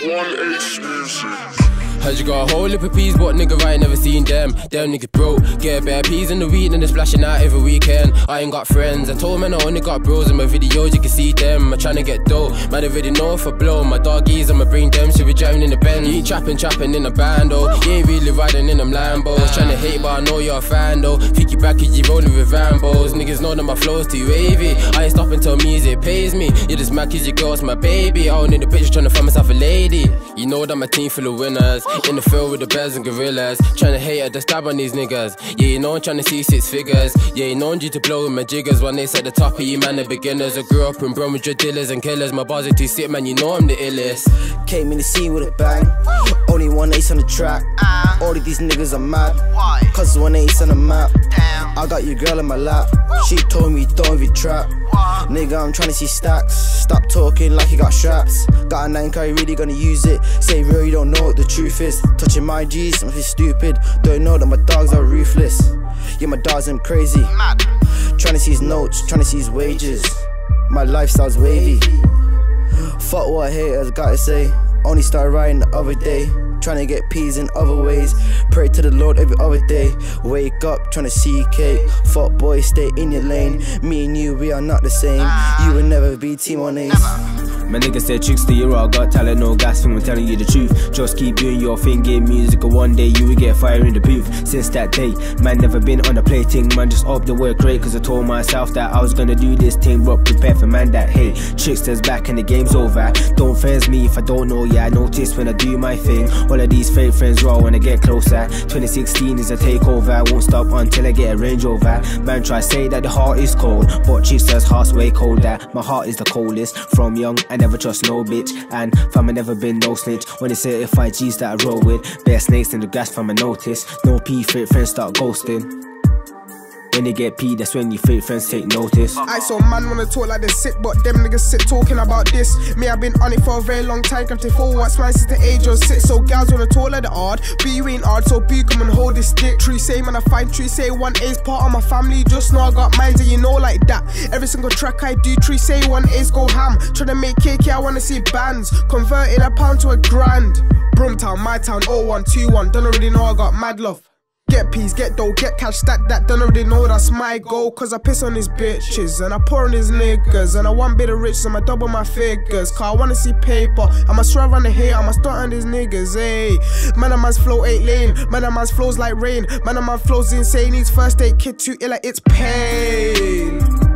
1Ace Music. Heard you got a whole heap of peas, but nigga, I ain't never seen them. Them niggas broke. Get bare peas in the weed and they splashing out every weekend. I ain't got friends. I told man I only got bros in my videos, you can see them. I'm trying to get dope. Man, I already know if I blow. My doggies, I'ma bring them. So we driving in the Benz. You ain't trapping, trapping in a band, though. You ain't really riding in them Lambos. Trying to hate, but I know you're a fan, though. Think you back, you rolling with Rambos. Niggas know that my flow's too wavy. I ain't stopping till music pays me. You just mad cause your girl's my baby. I don't need a bitch trying to find myself a lady. You know that my team full of winners. In the field with the bears and gorillas. Trying to hate at the stab on these niggas. Yeah, you know I'm trying to see six figures. Yeah, you know I'm due to blow with my jiggers. When they said the top of you, man, the beginners. I grew up in Brum with your dealers and killers. My bars are too sick, man, you know I'm the illest. Came in the scene with a bang. Only one ace on the track. All of these niggas are mad. Cause one ace on the map. I got your girl in my lap. She told me don't even trap. Nigga, I'm trying to see stacks. Stop talking like you got straps. Got a nine car, you really gonna use it. Say real, truth is. Touching my G's, I'm stupid. Don't know that my dogs are ruthless. Yeah, my dogs, I'm crazy. Trying to see his notes, trying to see his wages. My lifestyle's wavy. Fuck what haters gotta say. Only started writing the other day. Trying to get peas in other ways. Pray to the Lord every other day. Wake up, trying to see cake. Fuck boy, stay in your lane. Me and you, we are not the same. You will never be team on ace. My nigga said tricks to you, I got talent, no gas from telling you the truth. Just keep doing your thing, game music, and one day you will get fire in the booth. Since that day, man, never been on the plating, man, just up the work great, cause I told myself that I was gonna do this thing, but prepare for man that, hey, Trixsta's back and the game's over. Don't friends me if I don't know, yeah, I notice when I do my thing. All of these fake friends raw when I get closer. 2016 is a takeover, I won't stop until I get a Range Rover. Man, try say that the heart is cold, but Trixsta's heart's way colder. My heart is the coldest, from young and never trust no bitch. And fam, I never been no snitch. When it's certified G's that I roll with, bare snakes in the grass fam, I notice. No P fit friends start ghosting. When they get P, that's when your fake friends take notice. I saw man wanna talk like they sick, but them niggas sit talking about this. Me, I've been on it for a very long time, to four what's mine since the age of six. So girls wanna talk like the hard, B you ain't hard, so B come and hold this stick. Tree say man, I find tree say one A's part of my family, just know I got minds and you know like that. Every single track I do, tree say one A's go ham. Tryna make KK, I wanna see bands, converting a pound to a grand. Brumtown, my town, 0121, don't already know I got mad love. Get peas, get dough, get cash, stack that. Don't already know that's my goal. Cause I piss on these bitches and I pour on these niggas. And I want bit of rich, so I double my figures. Cause I wanna see paper. I'ma swerve on the hate, I'ma start on these niggas, ayy. Man, a man's flow ain't lane. Man, a man's flows like rain. Man, a man flows insane. Needs first aid kid too ill like it's pain.